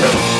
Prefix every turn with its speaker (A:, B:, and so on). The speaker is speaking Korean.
A: Two.